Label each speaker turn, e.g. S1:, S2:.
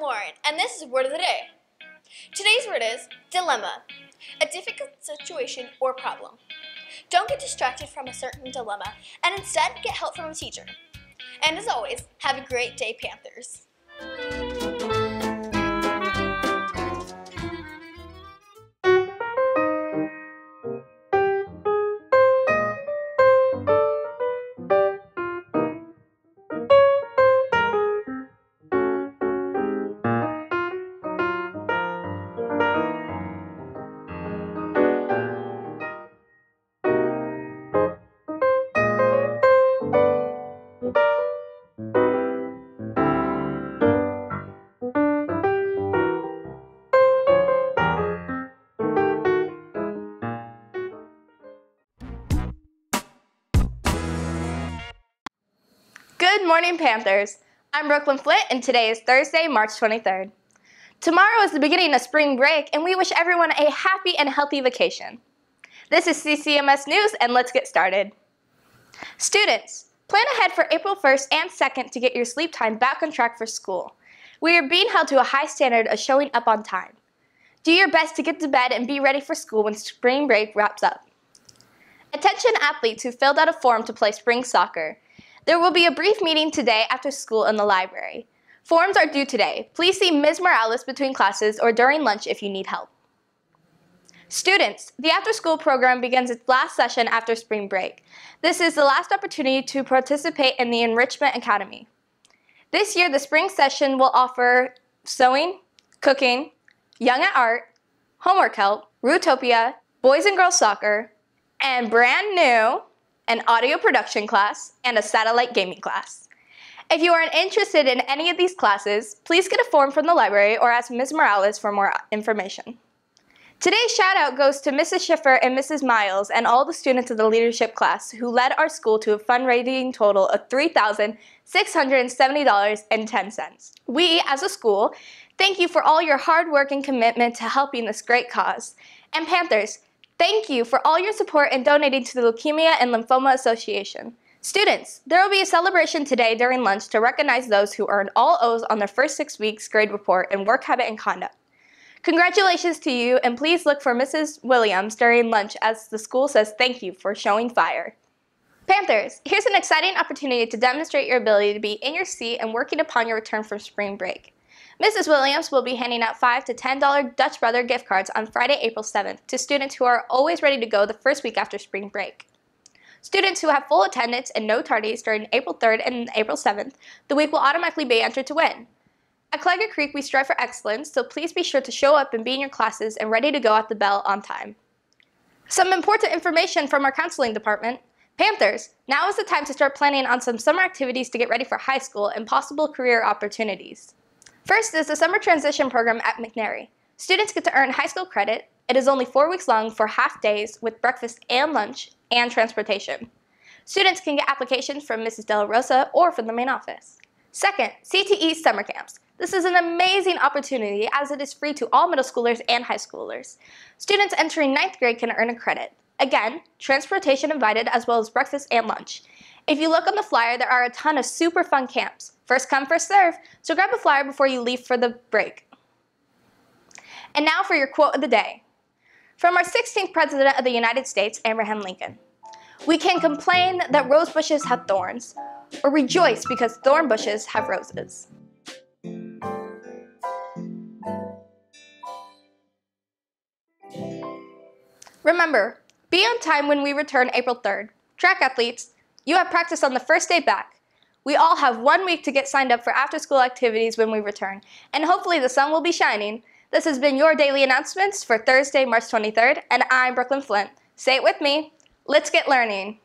S1: Lauren, and this is Word of the Day. Today's word is dilemma, a difficult situation or problem. Don't get distracted from a certain dilemma and instead get help from a teacher. And as always, have a great day, Panthers.
S2: Good morning, Panthers. I'm Brooklyn Flint, and today is Thursday, March 23rd. Tomorrow is the beginning of spring break, and we wish everyone a happy and healthy vacation. This is CCMS News, and let's get started. Students, plan ahead for April 1st and 2nd to get your sleep time back on track for school. We are being held to a high standard of showing up on time. Do your best to get to bed and be ready for school when spring break wraps up. Attention athletes who filled out a form to play spring soccer. There will be a brief meeting today after school in the library. Forms are due today. Please see Ms. Morales between classes or during lunch if you need help. Students, the after-school program begins its last session after spring break. This is the last opportunity to participate in the Enrichment Academy. This year, the spring session will offer sewing, cooking, young at art, homework help, Rootopia, boys and girls soccer, and brand new, an audio production class, and a satellite gaming class. If you are interested in any of these classes, please get a form from the library or ask Ms. Morales for more information. Today's shout out goes to Mrs. Schiffer and Mrs. Miles and all the students of the leadership class who led our school to a fundraising total of $3,670.10. We, as a school, thank you for all your hard work and commitment to helping this great cause. And Panthers, Thank you for all your support in donating to the Leukemia and Lymphoma Association. Students, there will be a celebration today during lunch to recognize those who earned all O's on their first six weeks grade report in work habit and conduct. Congratulations to you and please look for Mrs. Williams during lunch as the school says thank you for showing fire. Panthers, here's an exciting opportunity to demonstrate your ability to be in your seat and working upon your return from spring break. Mrs. Williams will be handing out 5 to $10 Dutch Brother gift cards on Friday, April 7th to students who are always ready to go the first week after spring break. Students who have full attendance and no tardies during April 3rd and April 7th, the week will automatically be entered to win. At Claggett Creek, we strive for excellence, so please be sure to show up and be in your classes and ready to go at the bell on time. Some important information from our counseling department. Panthers, now is the time to start planning on some summer activities to get ready for high school and possible career opportunities. First is the Summer Transition Program at McNary. Students get to earn high school credit. It is only four weeks long for half days with breakfast and lunch and transportation. Students can get applications from Mrs. De La Rosa or from the main office. Second, CTE Summer Camps. This is an amazing opportunity as it is free to all middle schoolers and high schoolers. Students entering ninth grade can earn a credit. Again, transportation invited as well as breakfast and lunch. If you look on the flyer, there are a ton of super fun camps. First come, first serve, so grab a flyer before you leave for the break. And now for your quote of the day. From our 16th President of the United States, Abraham Lincoln. We can complain that rose bushes have thorns, or rejoice because thorn bushes have roses. Remember, be on time when we return April 3rd. Track athletes, you have practice on the first day back. We all have one week to get signed up for after-school activities when we return, and hopefully the sun will be shining. This has been your daily announcements for Thursday, March 23rd, and I'm Brooklyn Flint. Say it with me. Let's get learning.